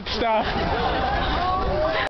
good stuff.